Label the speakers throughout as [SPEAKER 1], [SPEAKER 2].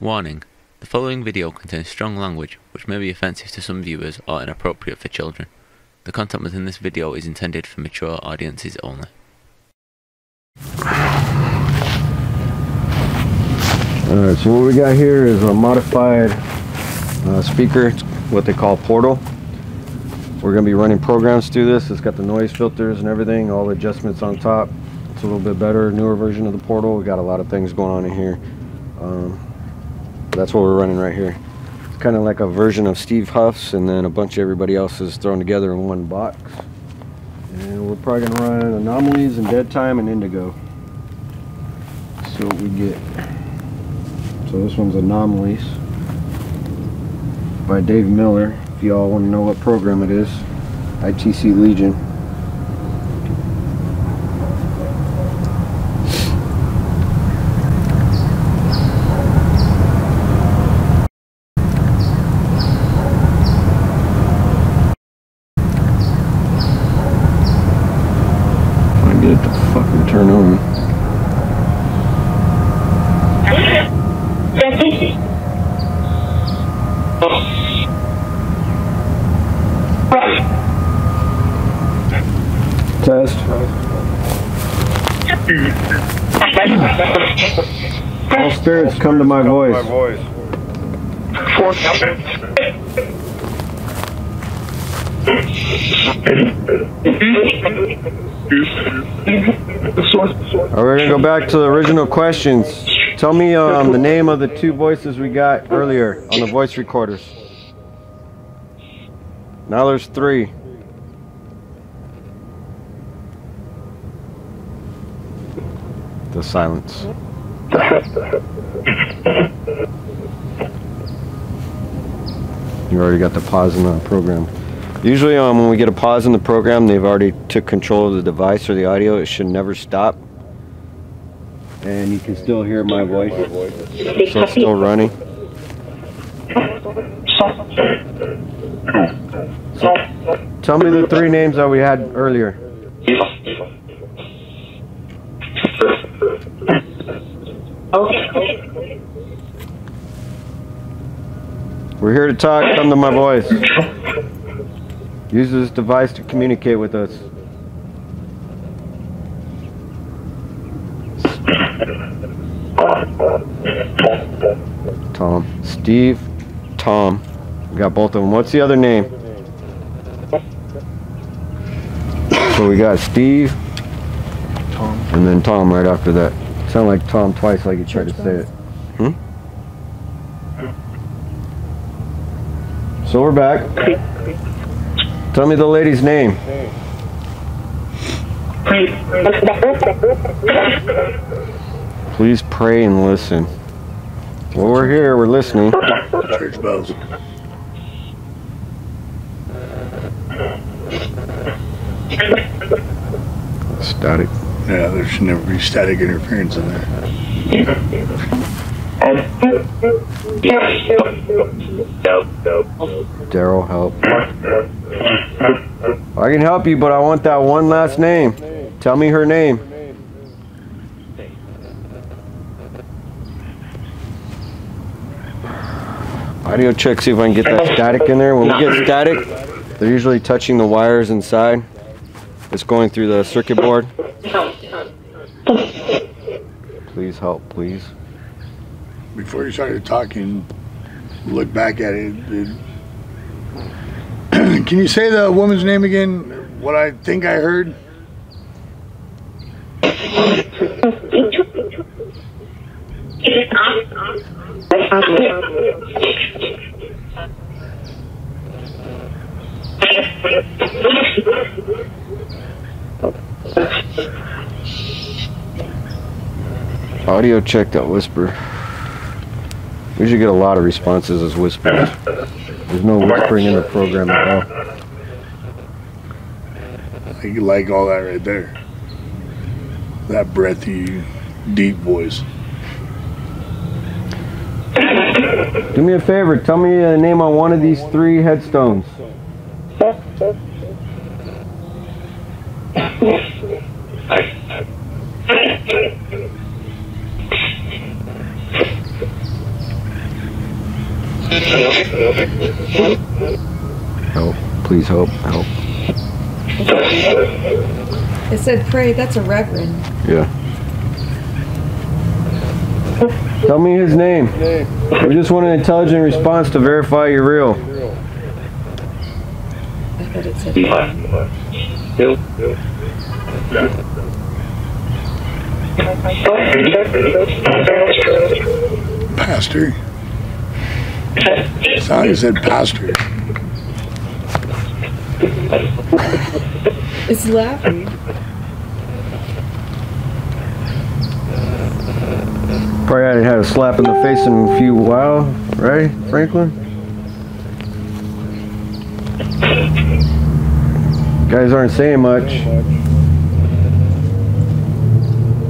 [SPEAKER 1] Warning: The following video contains strong language which may be offensive to some viewers or inappropriate for children. The content within this video is intended for mature audiences only.
[SPEAKER 2] Alright, so what we got here is a modified uh, speaker, it's what they call Portal. We're going to be running programs through this. It's got the noise filters and everything, all the adjustments on top. It's a little bit better, newer version of the Portal. We got a lot of things going on in here. Um, that's what we're running right here. It's kind of like a version of Steve Huff's and then a bunch of everybody else's thrown together in one box. And we're probably to run Anomalies and Dead Time and Indigo. See what we get. So this one's Anomalies by Dave Miller. If y'all want to know what program it is, ITC Legion. I get it to fucking turn on. Test. All spirits come to my voice. Alright, we're gonna go back to the original questions. Tell me um, the name of the two voices we got earlier on the voice recorders. Now there's three. The silence. You already got the pause in the program. Usually um, when we get a pause in the program, they've already took control of the device or the audio. It should never stop. And you can still hear my voice. So it's still running. Tell me the three names that we had earlier. We're here to talk. Come to my voice. Use this device to communicate with us. Tom. Steve. Tom. We got both of them. What's the other name? So we got Steve. Tom. And then Tom right after that. Sound like Tom twice like you tried to say it. Hmm? So we're back. Tell me the lady's name. Please pray and listen. Well, we're here, we're listening.
[SPEAKER 3] Church bells.
[SPEAKER 2] Static.
[SPEAKER 3] Yeah, there should never be static interference in there.
[SPEAKER 2] Daryl, help. I can help you, but I want that one last name. Tell me her name. Audio check, see if I can get that static in there. When we get static, they're usually touching the wires inside. It's going through the circuit board. Please help, please.
[SPEAKER 3] Before you started talking, look back at it. it- Can you say the woman's name again? What I think I heard?
[SPEAKER 2] Audio check that whisper. We should get a lot of responses as whispers. There's no whispering in the program at all.
[SPEAKER 3] I like all that right there. That breathy, deep voice.
[SPEAKER 2] Do me a favor. Tell me the name on one of these three headstones. Help. Please help. Help.
[SPEAKER 4] It said pray. That's a reverend.
[SPEAKER 2] Yeah. Tell me his name. We just want an intelligent response to verify you're real.
[SPEAKER 4] I thought it said.
[SPEAKER 3] Pastor. Sound like you said pastor.
[SPEAKER 4] It's laughing.
[SPEAKER 2] Probably hadn't had a slap in the face in a few while, right, Franklin? Guys aren't saying much.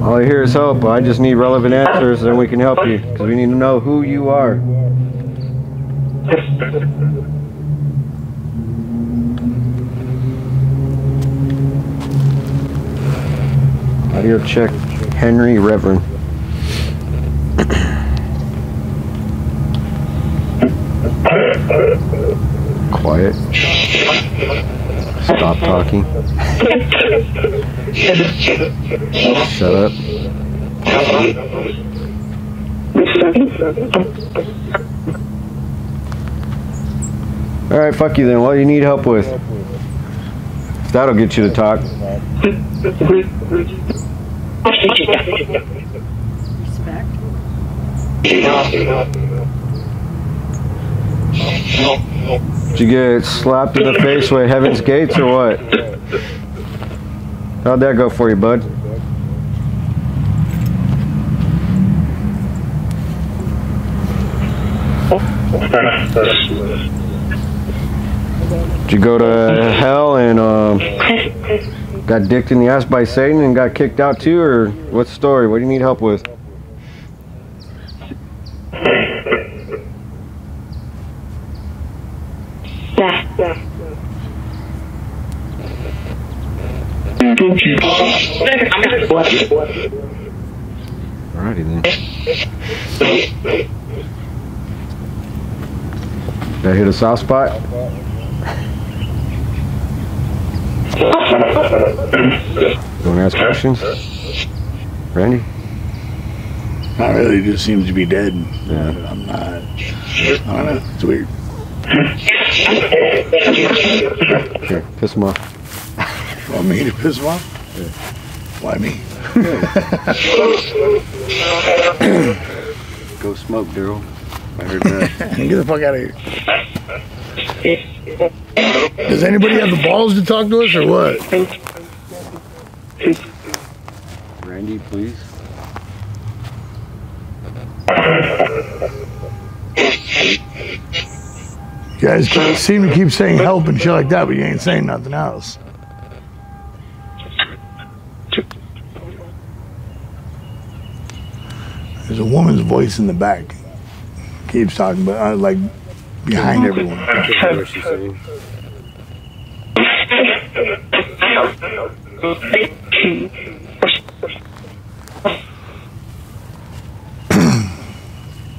[SPEAKER 2] All I hear is help. I just need relevant answers, and we can help you because we need to know who you are. Audio check. Henry Reverend. Quiet. Stop talking. Shut up. Alright, fuck you then. What do you need help with? That'll get you to talk.
[SPEAKER 4] Respect.
[SPEAKER 2] Did you get slapped in the face with Heaven's Gates or what? How'd that go for you, bud? Did you go to hell and um, got dicked in the ass by Satan and got kicked out too, or what's the story? What do you need help with? Alrighty then. I hit a soft spot? You want to ask questions? Randy?
[SPEAKER 3] Not really, just seems to be dead.
[SPEAKER 2] Yeah.
[SPEAKER 3] I'm not. I don't know. It's weird.
[SPEAKER 2] Here, piss him off.
[SPEAKER 3] Want me to piss him off? Why me?
[SPEAKER 2] Go smoke, Daryl. I heard that.
[SPEAKER 3] Get the fuck out of here. Does anybody have the balls to talk to us or what?
[SPEAKER 2] Randy, please.
[SPEAKER 3] You guys seem to keep saying help and shit like that, but you ain't saying nothing else. There's a woman's voice in the back. Keeps talking, but uh, like behind everyone.
[SPEAKER 2] What she's saying.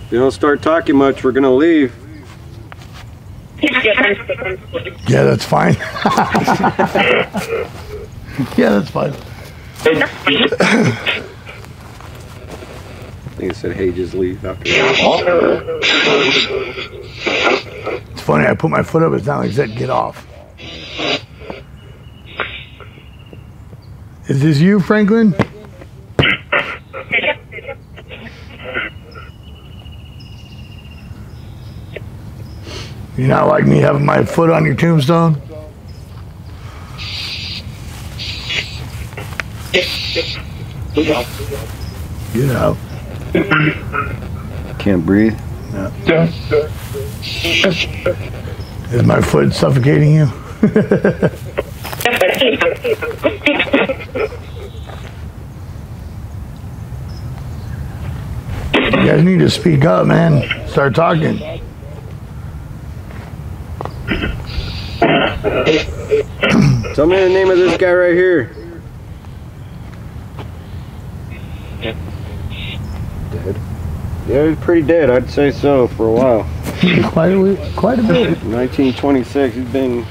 [SPEAKER 2] If you don't start talking much, we're gonna leave.
[SPEAKER 3] Yeah, that's fine. yeah, that's fine.
[SPEAKER 2] I think it said, "Hey, just leave." After that.
[SPEAKER 3] It's funny. I put my foot up. It's not like it said get off. Is this you, Franklin? You not like me having my foot on your tombstone? Get out.
[SPEAKER 2] Can't breathe.
[SPEAKER 3] Is my foot suffocating you? You guys need to speak up, man. Start talking.
[SPEAKER 2] Tell me the name of this guy right here. Dead. Yeah, he's pretty dead. I'd say so for a while.
[SPEAKER 3] Quite a, quite a bit.
[SPEAKER 2] 1926. He's been.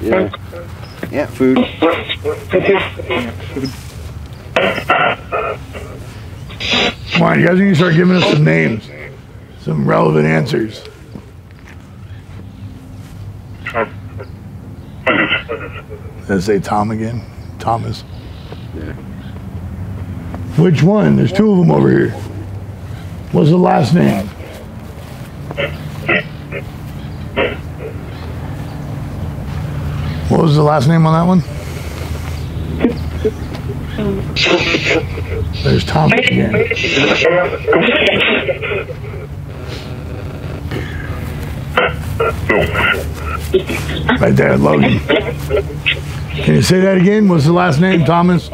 [SPEAKER 2] Yeah. Yeah, food.
[SPEAKER 3] Come on, you guys need to start giving us some names, some relevant answers. Let's say Tom again. Thomas.
[SPEAKER 2] Yeah.
[SPEAKER 3] Which one? There's two of them over here. What's the last name? What was the last name on that one? There's Thomas again. Right there, Logan. Can you say that again? What's the last name, Thomas?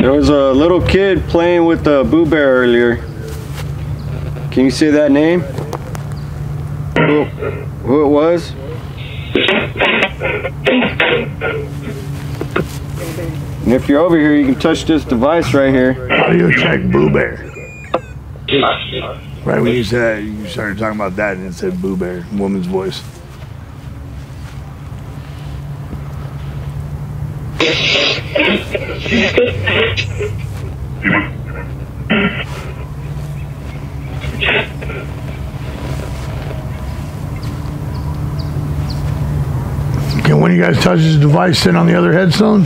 [SPEAKER 2] There was a little kid playing with the Boo Bear earlier. Can you say that name? Who, who it was? And if you're over here, you can touch this device right here.
[SPEAKER 3] Audio check, Boo Bear. Right when you said that, you started talking about that, and it said Boo Bear, woman's voice. Can one of you guys touch this device sitting on the other headstone?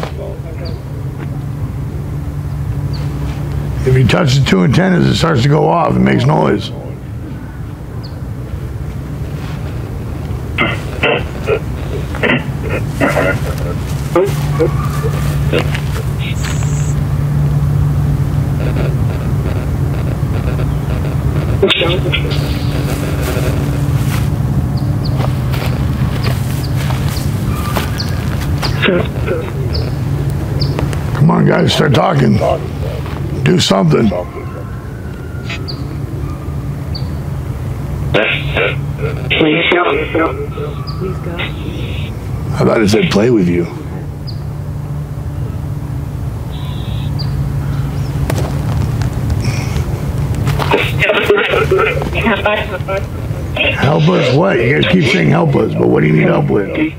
[SPEAKER 3] If you touch the two antennas, it starts to go off. It makes noise. Come on, guys, start talking. Do something.
[SPEAKER 4] Please go.
[SPEAKER 3] I thought it said play with you. Help us what? You guys keep saying help us, but what do you need help with?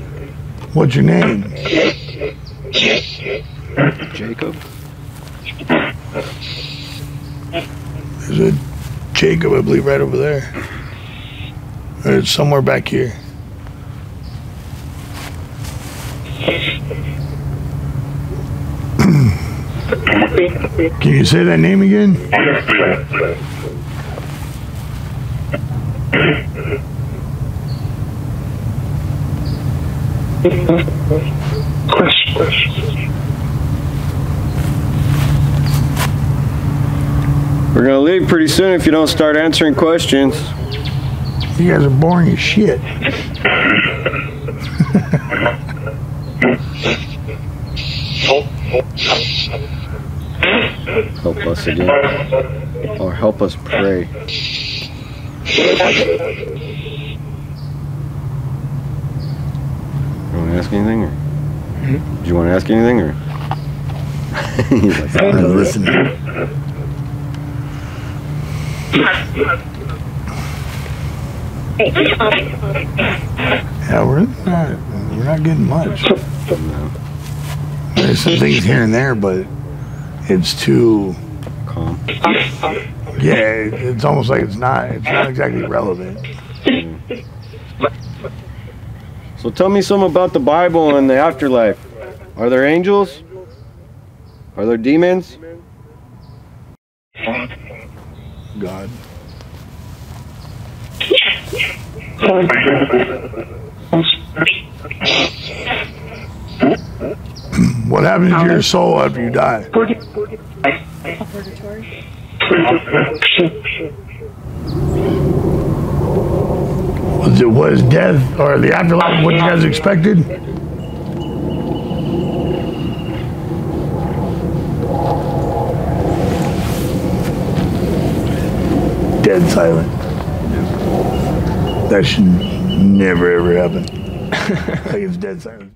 [SPEAKER 3] What's your name?
[SPEAKER 2] Jacob?
[SPEAKER 3] There's a Jacob, I believe, right over there. Or it's somewhere back here. Can you say that name again?
[SPEAKER 2] We're gonna leave pretty soon if you don't start answering questions.
[SPEAKER 3] You guys are boring as shit.
[SPEAKER 2] Help us again. Or help us pray. You want to ask anything? Or? Mm-hmm. Do you want to ask anything? Or? He's like,
[SPEAKER 3] I was listening. Yeah, we're not, we're not getting much. There's some things here and there, but it's too.
[SPEAKER 2] calm.
[SPEAKER 3] Yeah, it- it's almost like it's not. It's not exactly relevant.
[SPEAKER 2] So tell me some about the Bible and the afterlife. Are there angels? Are there demons?
[SPEAKER 3] God. What happens to your soul after you die? Was it was death or the afterlife what you guys expected? Dead silent. That should never ever happen. like it's dead silent.